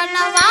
Carnaval.